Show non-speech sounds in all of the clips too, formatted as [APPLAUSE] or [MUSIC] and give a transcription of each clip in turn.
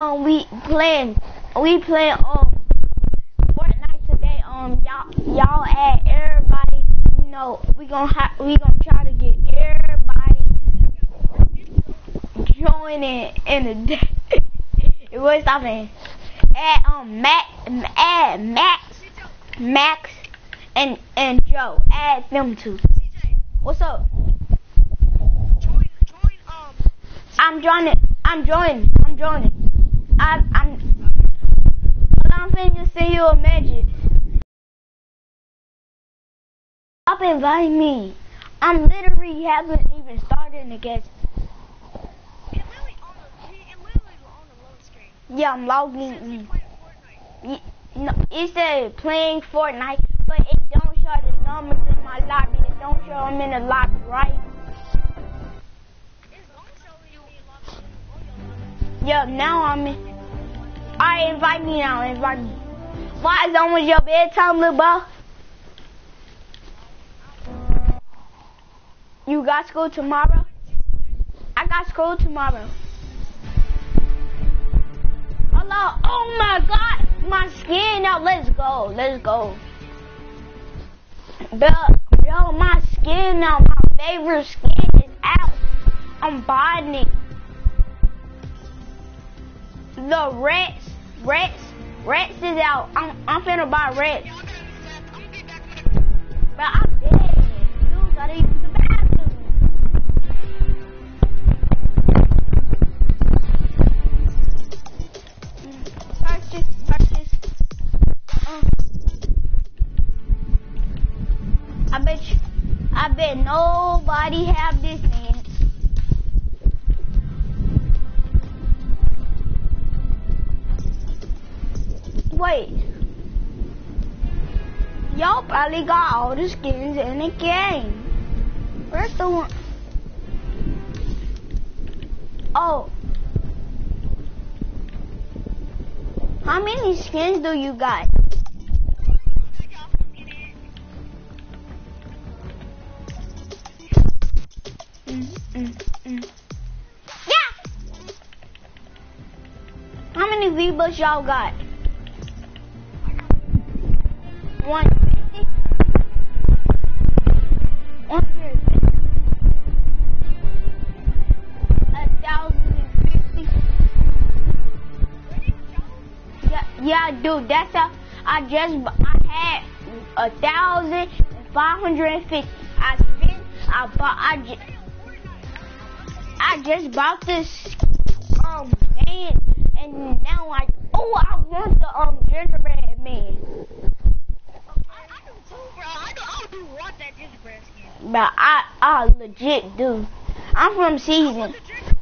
um we playing we playing um Fortnite today. Um y'all y'all add everybody. You know we gonna ha we gonna try to get everybody joining in the day. [LAUGHS] What's happening? Add um Matt add Max Max and and Joe. Add them two. What's up? Join, join, um, I'm joining. I'm joining. I'm joining. I, I'm. I'm finna send you a message. Stop inviting me. I'm literally haven't even started the game. it literally on the, it literally on the load screen. Yeah, I'm logging in. you playing Fortnite. No, it said playing Fortnite, but it don't show the numbers in my lobby. It don't show them in the lobby, right? Yeah, now I'm. Alright, invite me now. Invite me. Why is almost your bedtime, little bro? You got school tomorrow? I got school tomorrow. Hello. Oh my god. My skin now. Let's go. Let's go. Bro, yo, my skin now. My favorite skin is out. I'm buying it. The Rex, Rex, Rex is out. I'm, I'm finna buy gonna But I'm dead. You gotta use the bathroom. Purchase, purchase. Uh. I bet you, I bet nobody have this Y'all got all the skins in the game. Where's the one? Oh. How many skins do you got? Yeah! How many V-Bucks y'all got? One dude, that's a, I just, I had a thousand and five hundred and fifty. I spent, I bought, I just, I just bought this, um, man, and now I, oh, I want the, um, gingerbread man. I, I do too, bro. I do, I want that gingerbread skin. But I, I legit do. I'm from season,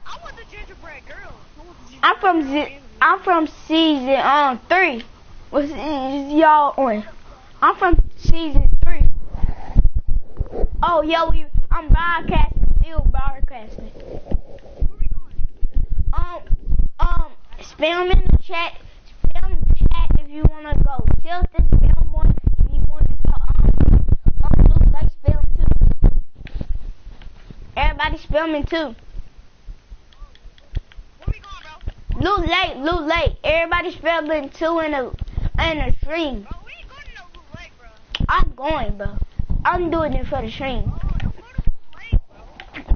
I want the gingerbread girl. I want the I'm from, I'm from season, um, three. What's y'all on? I'm from season three. Oh, yo, we, I'm broadcasting, still broadcasting. Um, um, spam in the chat, spam in the chat if you wanna go. Tilted, spam one if you wanna go. Um, um, Luke, they spam too. Everybody spamming too. Where we going, bro? Loot Lake, Loot Lake. Everybody spamming two in a, in a stream. Bro, we ain't going to no Blue Lake, bro. I'm going, bro. I'm doing it for the stream. To Lake,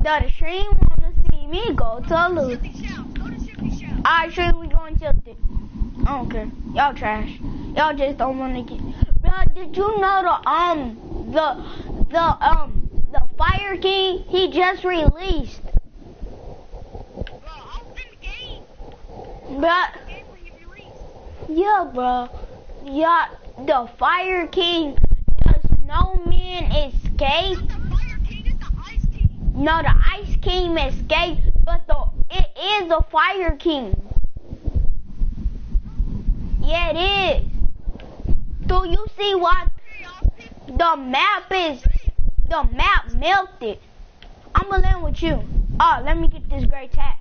bro. The, stream wanna see me go to a loot. Shifty Shafts. Go to Shifty Shafts. Alright, stream, we going tilted. I don't care. Y'all trash. Y'all just don't wanna get. Bro, did you know the um the the um the Fire King he just released? Bro, I was in the game. Released. yeah, bro. Yeah, the Fire King. The Snowman escaped. No, the Ice King escaped, but the it is the Fire King. Yeah, it is. Do you see what the map is the map melted? I'ma land with you. Oh, let me get this gray tag.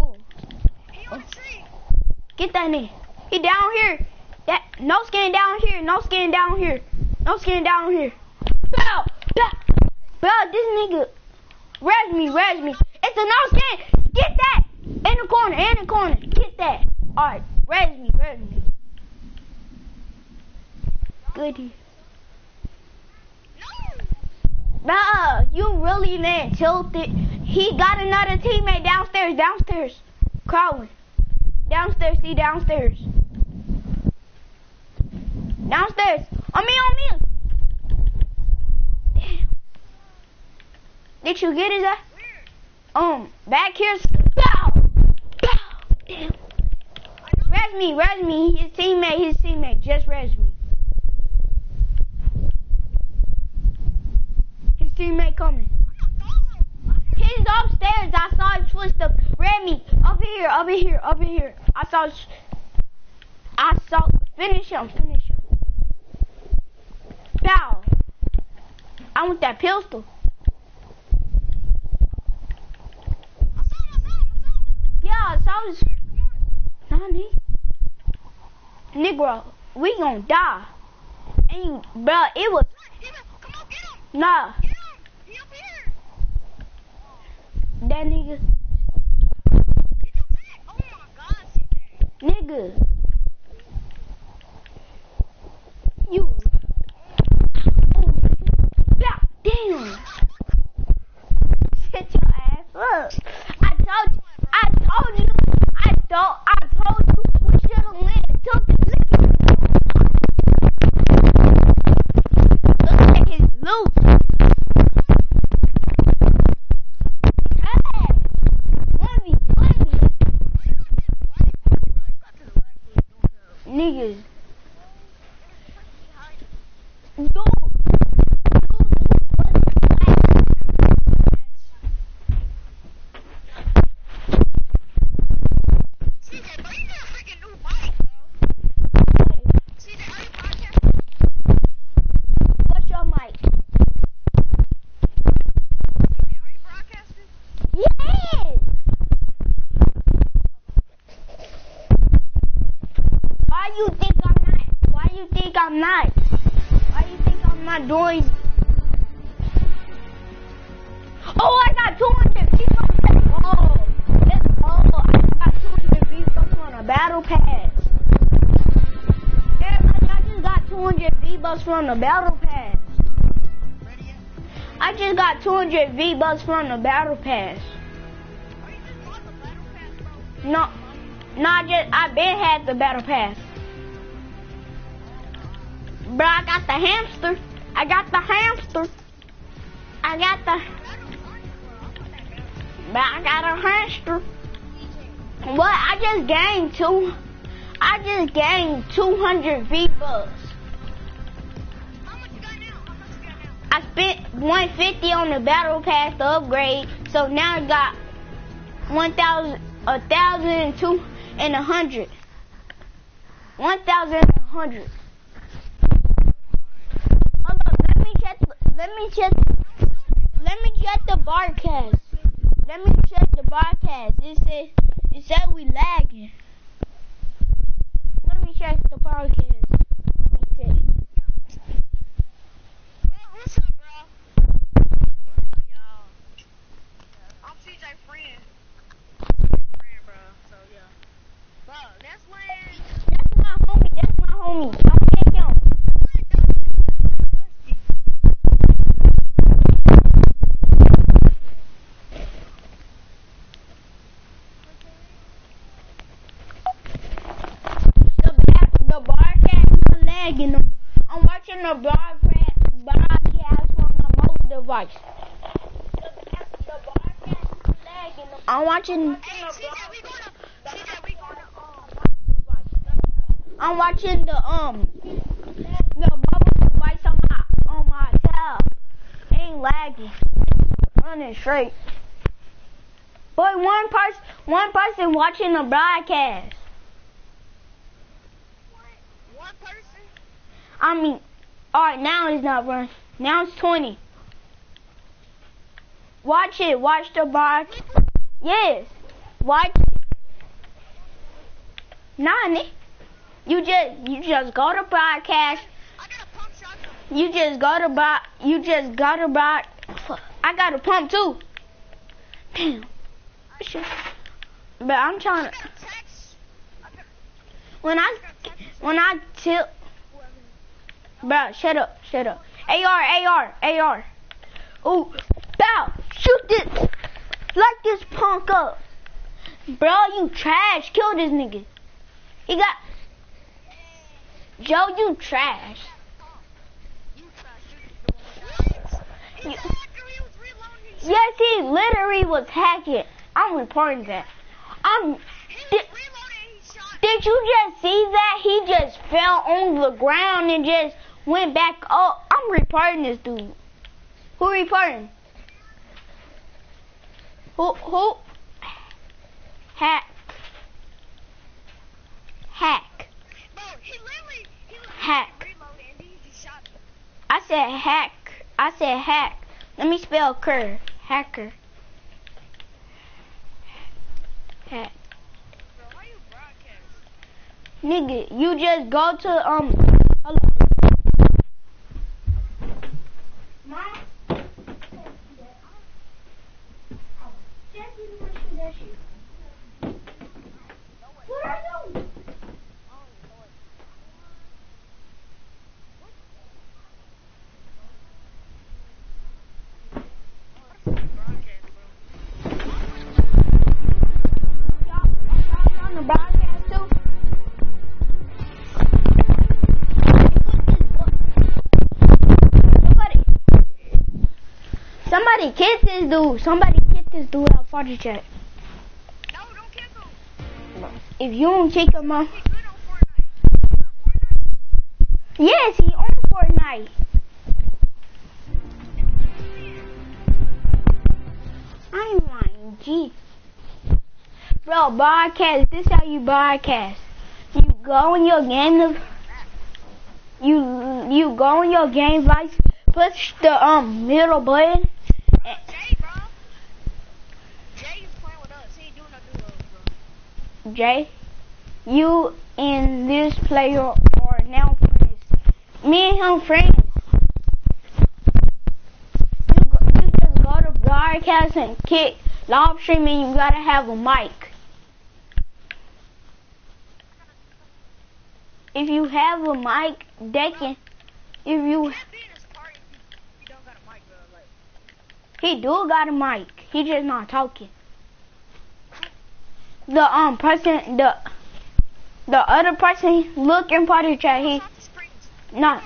Ooh, he on the tree. Get that nigga. He down here. That no skin down here. No skin down here. No skin down here. Bow, bow. Bro, this nigga. Res me, res me. It's a no skin. Get that. In the corner, in the corner. Get that. Alright, res me, res me. Goody. Nah, you really didn't tilt it. He got another teammate downstairs, downstairs. Crawling. Downstairs, see downstairs. Downstairs. On me, on me. Damn. Did you get? That? Um, back here. Bow. Bow. Damn. Res me, res me. His teammate, his teammate. Just res me. His teammate coming. He's upstairs. I saw him twist up. Remy, Over here, over here, over here. I saw. I saw. Finish him. Finish him. Bow. I want that pistol. Yeah, I saw this. Nani? Negro, we gonna die. And bruh, it was. Nah. That nigga. Oh my God. Nigga. You. Oh, yeah, damn. Shut your ass up. I told you. I told you. I told. I told you. We should have went and took the liquor. Look at his loot. Hey, one v one niggas. Yo. What's your mic? Yes. Why you think I'm not? Why you think I'm not? Why you think I'm not doing? Oh, I got 200 people. Let's go. Let's go. I got 200 V-Bucks on a battle pass. Everybody, I just got 200 V-Bucks from the battle pass. I just got 200 V-Bucks from the battle pass. No, no, I just, I been had the battle pass. Bro, I got the hamster. I got the hamster. I got the. I got a hamster. What? I just gained two. I just gained 200 V bucks. I spent 150 on the battle pass to upgrade, so now I got 1,000, 1,002 and 100. 1,100. Let me check. Let me check the barcast. Let me check the barcast. It said it said we lagging. Let me check the barcast. Let me check. What's up, bro? Y'all. I'm CJ friend. Friend, bro. So yeah. Bro, that's when. That's my homie. That's my homie. Don't kick him. The back, the broadcast not lagging. I'm watching the broadcast broadcast on a mobile device. The, broadcast is lagging. I'm watching. I'm watching the um the mobile device on my on my tab. Ain't lagging. Running straight. But one person one person watching the broadcast. one person. I mean, alright, now it's not running. Now it's 20. Watch it. Watch the bar. Yes. Watch. Nani. You just you just go to broadcast. Got a pump. You just go to buy. You just go to buy. I got a pump too. Damn. I should- But I'm trying to. a text. I got, when I when I tilt, bro, shut up, shut up. AR, AR, AR. Oh, bow, shoot this, light this punk up, bro. You trash. Kill this nigga. He got Joe. You trash. You Yes, he literally was hacking. I'm reporting that. I'm. Did, did you just see that? He just fell on the ground and just went back Oh, I'm reporting this dude. Who reporting? Who? Who? Hack. Hack. Hack. I said hack. I said hack. Let me spell cur. Hacker. Hack. Nigga, you just go to um. Somebody kick this dude. Somebody kick this dude out for the chat. No, don't kick him. If you don't kick him out, He's good on Fortnite. Fortnite. yes, he on Fortnite. I'm lying, G. Bro, broadcast. This how you broadcast. You go in your game. To, you you go in your game device, push the um middle button. and- Jay, bro. Jay is playing with us. He ain't doing no duos, bro. Jay, you and this player are now friends. Me and him friends. You, you just go to broadcast and kick live streaming. You gotta have a mic. If you have a mic, they can. If you Can't be in this party if you, don't got a mic, bro. Like, he do got a mic, he just not talking. The um person, the the other person look in the chat, he not.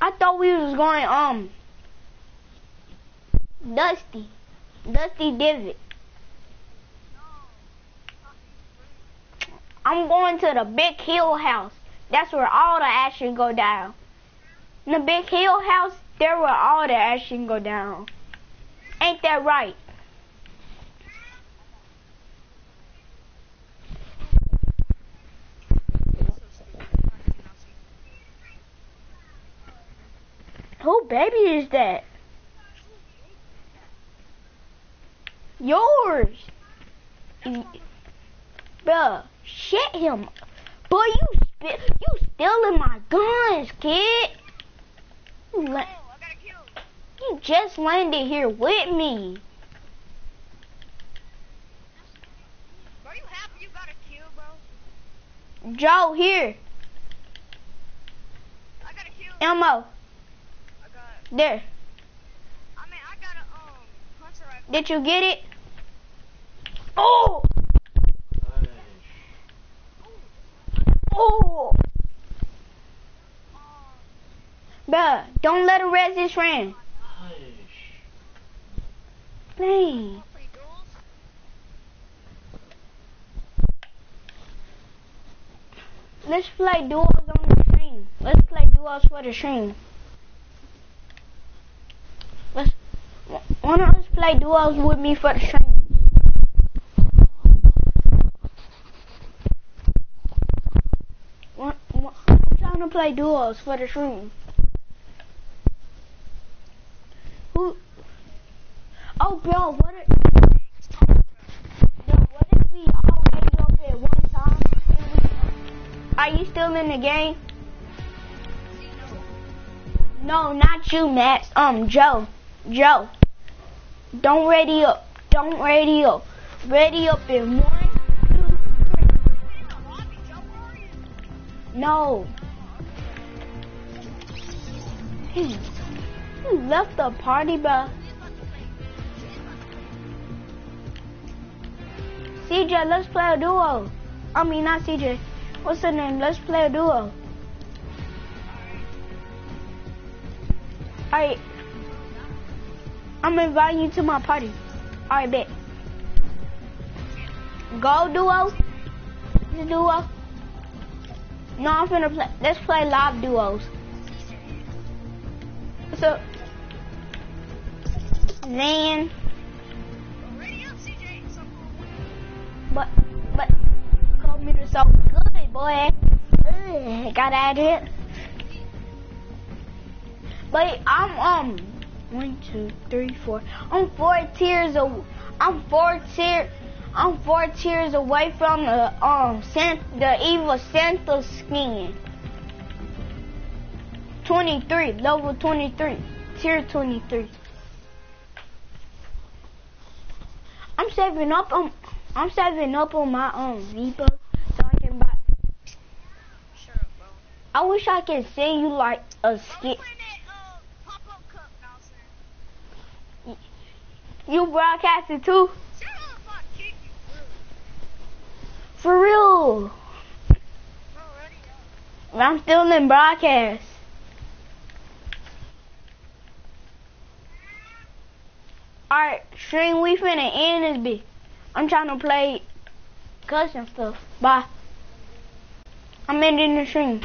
I thought we was going um Dusty, Dusty Divot. I'm going to the Big Hill House. That's where all the action go down. In the Big Hill House, there where all the action go down. Ain't that right? Who baby is that? Yours. Bruh, shit him. Boy, you spi- you stealing my guns, kid. You, la- I got a kill. you just landed here with me. Bro, you happy you got a kill, bro? Joe, here. I got a kill. Ammo. There. I mean, I got a um hunter rifle. Did you get it? Oh! Oh! Um, Bruh, don't let her res this. Dang. wanna play duels? Let's play duos on the stream. Let's play duos for the stream. Let's. Why not let's play duos with me for the stream? Why- why- I'm trying to play duels for the stream. Who? Oh, bro, what? What time? Are you still in the game? No, not you, Max. Um, Joe. Joe. Don't ready up. Don't ready up. Ready up in one, two, three. No. Hmm. He, he left the party, bro. CJ, let's play a duo. I mean, not CJ. What's the name? Let's play a duo. Alright. I'm inviting you to my party. Alright, bet. Go duo. Duo. No, I'm finna play. Let's play live duos. So, then, but, but, computer's so good, boy. Ugh, got at it. But I'm um one, two, three, four. I'm four tiers of I'm four tier I'm four tiers away from the um Santa, the evil Santa skin. 23, level 23, tier 23. I'm saving up on I'm saving up on my um Vipa so I can buy. Bro. I wish I could send you like a I'm skin. playing that uh, pop-up cup now, son. You broadcasted too? Shut up, if I kick you, bro. For real. I'm still in broadcast. Alright, string, we finna end this bitch. I'm trying to play custom stuff. Bye. I'm ending the stream.